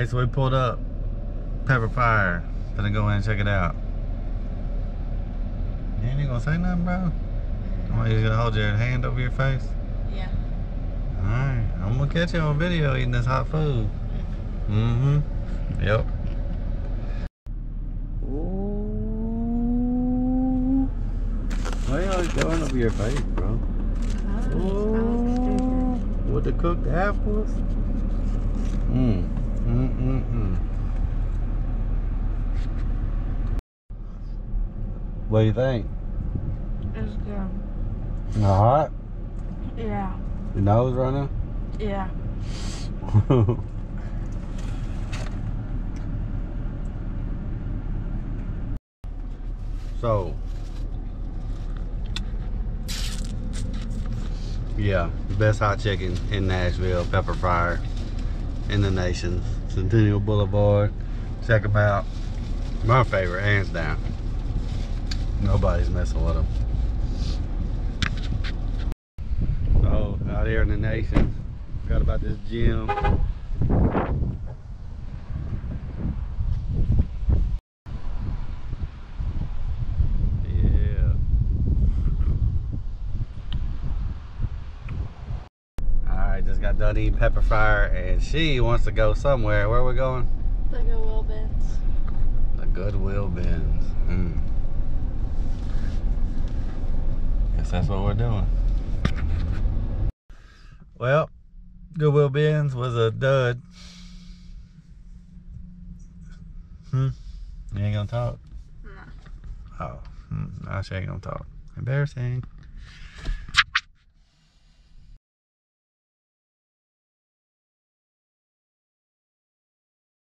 right, so we pulled up PepperFire. Gonna go in and check it out. You ain't gonna say nothing, bro? Oh, you gonna hold your hand over your face? Yeah. Alright, I'm gonna catch you on video eating this hot food. Mm-hmm. Yep. Ooh. Why you always going over your face, bro? Ooh. With the cooked apples? Mmm. Mm mm mm. What do you think? It's good. Hot? Yeah. Your nose running? Yeah. so yeah best hot chicken in nashville PepperFire in the nation centennial boulevard check them out my favorite hands down nobody's messing with them so out here in the nation forgot about this gym Yeah. Alright, just got done eating PepperFire and she wants to go somewhere. Where are we going? The Goodwill bins. The Goodwill bins. Mm. Guess that's what we're doing. Well, Goodwill bins was a dud. Hmm. You ain't gonna talk? No. Oh, I now she ain't gonna talk. Embarrassing.